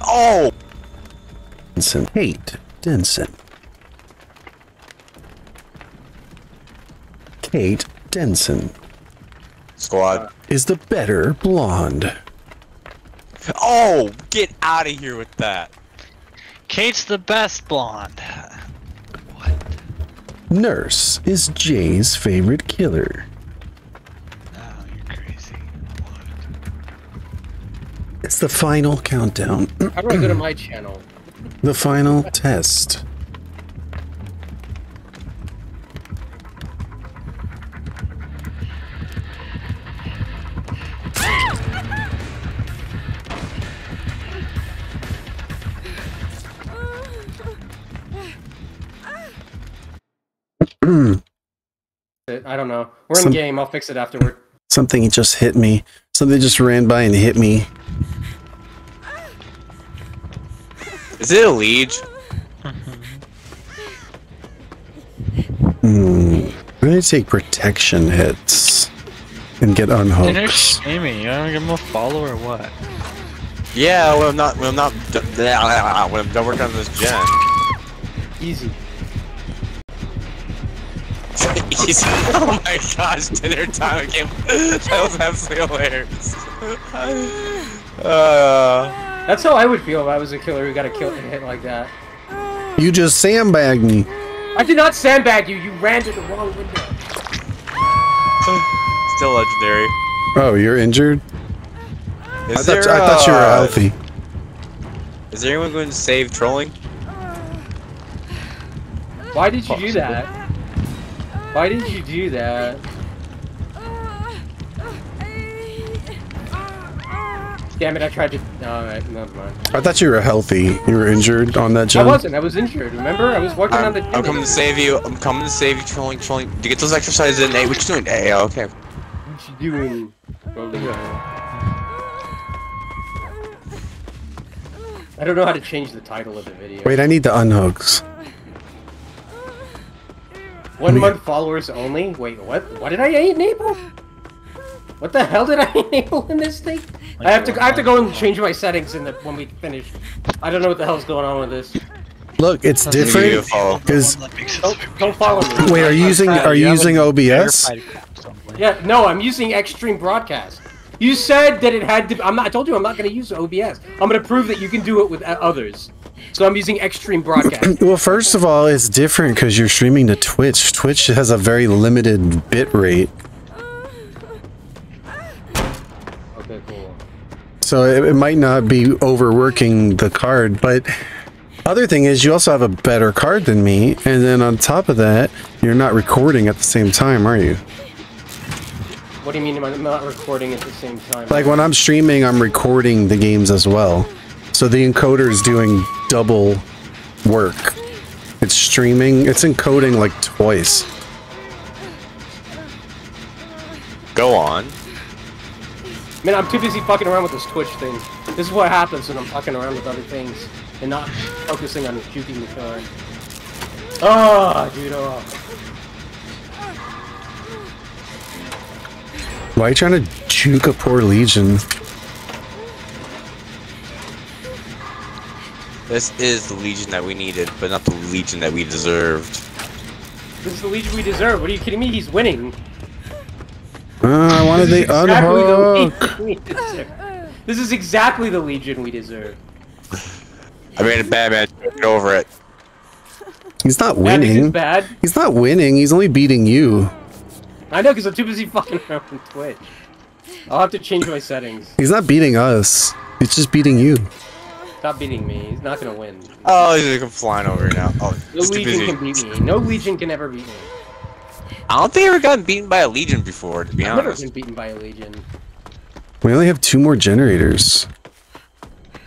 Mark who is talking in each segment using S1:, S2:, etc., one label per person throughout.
S1: Oh!
S2: Denson. Kate Denson. Kate Denson
S1: Squad.
S2: is the better blonde.
S1: Oh! Get out of here with that.
S3: Kate's the best blonde. What?
S2: Nurse is Jay's favorite killer. It's the final countdown.
S4: How do I go to my channel?
S2: The final test.
S4: I don't know. We're in game. I'll fix it afterward.
S2: Something just hit me. Something just ran by and hit me.
S1: Is it a liege?
S2: Hmm. I'm gonna take protection hits and get
S3: You're
S2: unhooked.
S3: streaming. You wanna give him a follow or what?
S1: Yeah, when I'm not, when I'm not, d- when I'm done working on this gen.
S4: Easy.
S1: He's, oh my gosh, dinner time again. That was absolutely hilarious. Uh,
S4: That's how I would feel if I was a killer who got a kill and hit like that.
S2: You just sandbagged me.
S4: I did not sandbag you. You ran to the wrong window.
S1: still legendary.
S2: Oh, you're injured?
S1: Is
S2: I
S1: there,
S2: thought, I thought you were
S1: uh,
S2: healthy.
S1: Is there anyone going to save trolling?
S4: Why did you do that? Why did you do that? Damn it! I tried to. Alright, never mind.
S2: I thought you were healthy. You were injured on that jump.
S4: I wasn't. I was injured. Remember? I was working on
S1: I'm,
S4: the.
S1: I'm coming to save you. I'm coming to save you, trolling, trolling. Do you get those exercises in? Hey, what you doing? Hey, okay.
S4: What you doing? I don't know how to change the title of the video.
S2: Wait, I need the unhooks.
S4: One month followers only? Wait, what? What did I enable? What the hell did I enable in this thing? I have to I have to go and change my settings in the when we finish. I don't know what the hell's going on with this.
S2: Look, it's
S1: Give you a
S2: different
S1: follow.
S2: because
S4: Don't, don't follow me.
S2: wait, are you using are you using OBS?
S4: Yeah, no, I'm using Extreme Broadcast. You said that it had to. I'm not. I told you I'm not going to use OBS. I'm going to prove that you can do it with others. So I'm using Extreme Broadcast.
S2: Well, first of all, it's different because you're streaming to Twitch. Twitch has a very limited bit rate,
S4: okay, cool.
S2: So it, it might not be overworking the card. But other thing is, you also have a better card than me, and then on top of that, you're not recording at the same time, are you?
S4: What do you mean I'm not recording at the same time?
S2: Like when I'm streaming, I'm recording the games as well. So the encoder is doing double work. It's streaming, it's encoding like twice.
S1: Go on.
S4: Man, I'm too busy fucking around with this Twitch thing. This is what happens when I'm fucking around with other things and not focusing on shooting the car. Oh, ah, dude, oh.
S2: Why are you trying to juke a poor legion?
S1: This is the legion that we needed, but not the legion that we deserved.
S4: This is the Legion we deserve. What are you kidding me? He's winning.
S2: I wanted the
S4: Exactly
S2: unhook.
S4: Legion we deserve. This is exactly the Legion we deserve.
S1: I made a bad man. Get over it.
S2: He's not
S4: Bad is
S2: winning.
S4: bad.
S2: He's not winning. He's only beating you.
S4: I know, because I'm too busy fucking around with Twitch. I'll have to change my settings.
S2: He's not beating us. He's just beating you.
S4: Stop beating me. He's not gonna win.
S1: Oh, he's like flying over now. Oh,
S4: No Legion can beat me. No Legion can ever beat me.
S1: I don't think I've ever gotten beaten by a legion before, to be
S4: I've never
S1: honest.
S4: been beaten by a Legion.
S2: We only have two more generators.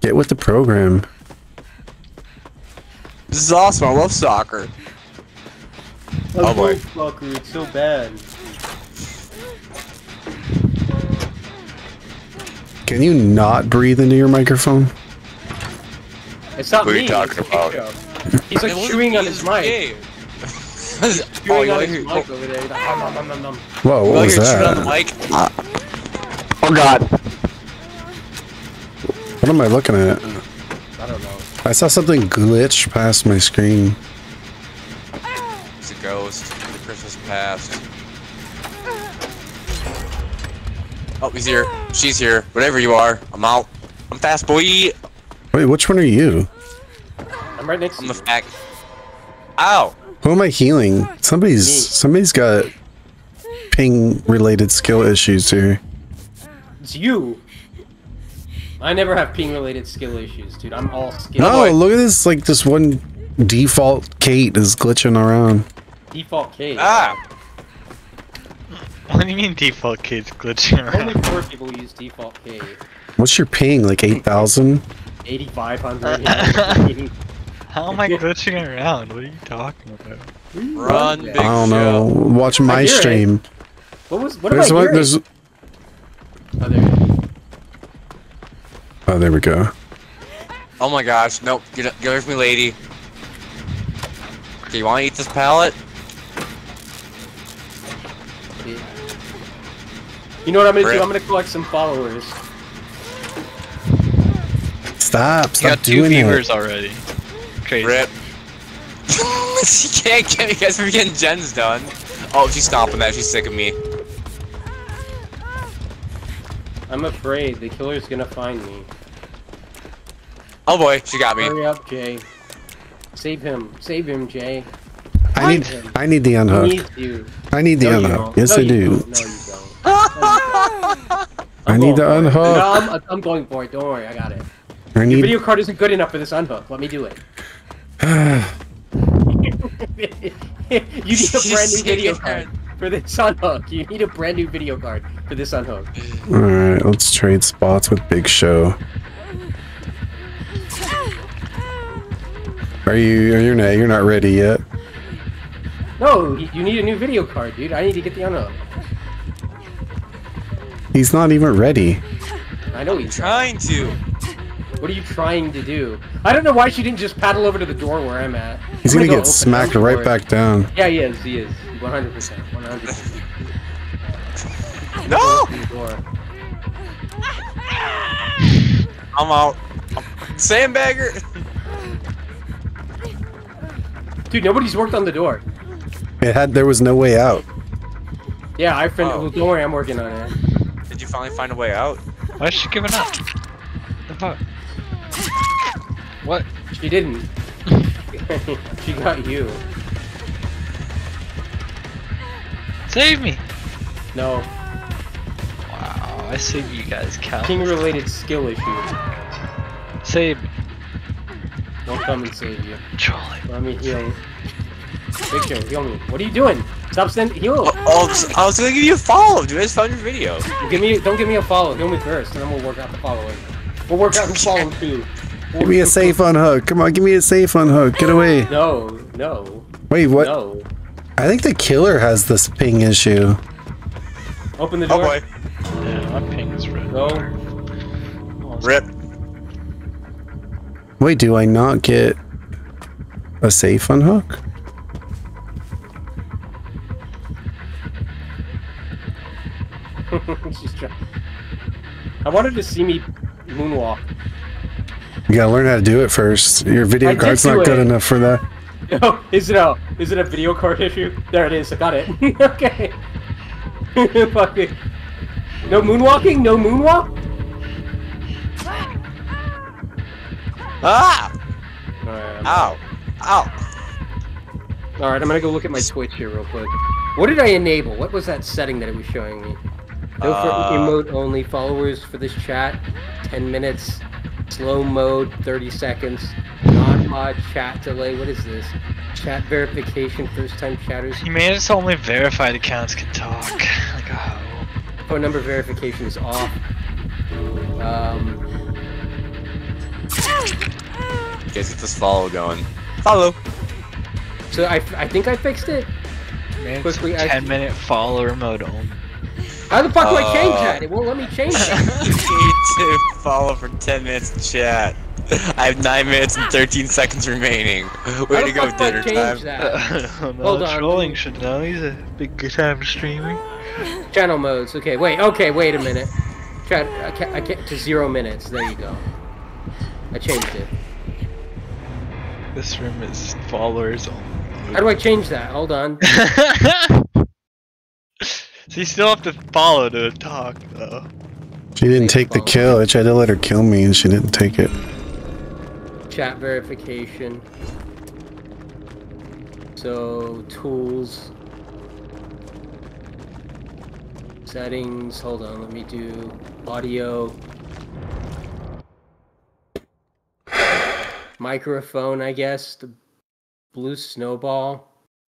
S2: Get with the program.
S1: This is awesome. I love soccer. Oh, boy.
S4: fucker, it's so bad.
S2: Can you not breathe into your microphone?
S4: It's not
S1: What are you talking
S4: it's
S1: about?
S4: Pico. He's like chewing on his mic.
S1: Jay. oh,
S4: Chewing
S1: you
S4: on
S1: like
S4: his mic over there. Like, "Nom, nom, nom, nom, nom."
S2: Whoa, what
S1: like
S2: was
S1: your on the
S2: that?
S1: mic? Oh god.
S2: What am I looking at?
S4: I don't know.
S2: I saw something glitch past my screen.
S1: It's a ghost. The Christmas past. Oh, he's here. She's here. Whatever you are, I'm out. I'm fast, boy.
S2: Wait, which one are you?
S4: I'm right next
S1: I'm
S4: to
S1: the
S4: you.
S1: fact. Ow!
S2: Who am I healing? Somebody's somebody's got ping related skill issues here.
S4: It's you. I never have ping related skill issues, dude. I'm all skill.
S2: No,
S1: boy.
S2: look at this. Like this one default Kate is glitching around.
S4: Default Kate.
S1: Ah!
S3: What do you mean default Kate's glitching
S4: Only four people use default K.
S2: What's your ping? Like eight thousand?
S4: 8500.
S3: How am I glitching around? What are you talking about?
S1: Run, big
S2: I don't know. Watch my
S4: hear it.
S2: stream.
S4: What was? What
S2: There's
S4: am I
S2: one. There's.
S4: Oh, there.
S2: Oh, there we go.
S1: Oh my gosh, nope. Get, get away from me, lady. Do you wanna eat this pallet?
S4: You know what I'm gonna
S1: Rip.
S4: do? I'm gonna collect some followers.
S2: Stop!
S3: You
S2: Stop
S3: got two
S2: doing
S3: viewers
S2: it.
S3: already. Crazy.
S1: Rip. she can't get me guys for getting gens done. Oh, she's stopping that. She's sick of me.
S4: I'm afraid the killer's gonna find me.
S1: Oh boy, she got me.
S4: Hurry up, Jay. Save him. Save him, Jay.
S2: I need. I need the
S4: He
S2: unhook.
S4: needs you.
S2: I need the
S4: No,
S2: unhook.
S4: don't.
S2: Yes,
S4: No,
S2: I do.
S4: don't. No, you don't.
S2: I need
S4: going
S2: the unhook.
S4: No, I'm, I'm going for it. Don't worry, I got it.
S2: I
S4: Your video card isn't good enough for this unhook. Let me do it. You need a brand new video card for this unhook. You need a brand new video card for this unhook.
S2: All right, let's trade spots with Big Show. Are you? Are you not? You're not ready yet.
S4: No, you you need a new video card, dude. I need to get the unhook.
S2: He's not even ready.
S4: I know he's
S1: Trying to.
S4: What are you trying to do? I don't know why she didn't just paddle over to the door where I'm at.
S2: He's
S4: I'm
S2: gonna
S4: go
S2: get
S4: open
S2: smacked right
S4: door.
S2: back down.
S4: Yeah, he is. He is. 100%. 100%.
S1: No!
S4: Open the door.
S1: I'm out. I'm- Sandbagger.
S4: Dude, nobody's worked on the door.
S2: It had. There was no way out.
S4: Yeah, I fin-
S1: Oh.
S4: well, don't worry, I'm working on it.
S1: Did you finally find a way out?
S3: Why is she giving up? The fuck? What?
S4: She didn't. she got you.
S3: Save me!
S4: No.
S3: Wow, I saved you guys, Cal.
S4: King related skill issue.
S3: Save me.
S4: Won't come and save you.
S3: Trolling.
S4: Let me heal. Big Show, heal me. What are you doing? Stop sending heal.
S1: Oh, oh, I was gonna give you a follow, dude. I just found your video.
S4: Give me don't give me a follow, heal me first, and then we'll work out the following. We'll work out the follow too.
S2: Give me a safe unhook. Come on, give me a safe unhook. Get away.
S4: No, no,
S2: Wait, what?
S4: no.
S2: I think the killer has this ping issue.
S4: Open the door.
S1: Oh
S4: door.
S1: boy.
S3: Yeah, my ping is red.
S4: Go.
S3: Almost-
S1: Rip.
S2: Wait, do I not get a safe unhook?
S4: She's trying. I wanted to see me moonwalk.
S2: You gotta learn how to do it first. Your video
S4: I
S2: card's
S4: do
S2: not good
S4: it.
S2: enough for that.
S4: Oh, is it a is it a video card issue? There it is. I got it. okay. Fuck it. No moonwalking. No moonwalk.
S1: Ah!
S4: All right.
S1: Ow. Ow.
S4: All right. I'm gonna go look at my Twitch here real quick. What did I enable? What was that setting that it was showing me? No
S1: Uh,
S4: emote only. Followers for this chat. 10 minutes. Slow mode. 30 seconds. Non-mod chat delay. What is this? Chat verification. First time chatters.
S3: You made it so only verified accounts can talk. Like a hoe.
S4: Phone number verification is off. Um,
S1: Guys, get this follow going. Follow.
S4: so I, I think I fixed it.
S3: Man,
S4: Quickly,
S3: it's
S4: I-
S3: 10 minute follower mode only.
S4: How the fuck do I change
S1: Uh,
S4: that? It won't let me change it.
S1: you
S4: it.
S1: need to follow for 10 minutes to chat. I have 9 minutes and 13 seconds remaining.
S4: How
S1: Way
S4: the
S1: to go,
S4: fuck do I
S1: dinner time.
S4: that?
S3: no,
S4: Hold on.
S3: trolling should know. He's a big good time streamer.
S4: Channel modes. Okay, wait. Okay, wait a minute. Chat. I can't, I can't. To zero minutes. There you go. I changed it.
S3: This room is followers
S4: How do I change that? Hold on.
S3: only. so you still have to follow to talk, though.
S2: She didn't take the kill. I tried to let her kill me and she didn't take it.
S4: Chat verification. So, tools. Settings. Hold on, let me do audio. Microphone, I guess. The blue snowball.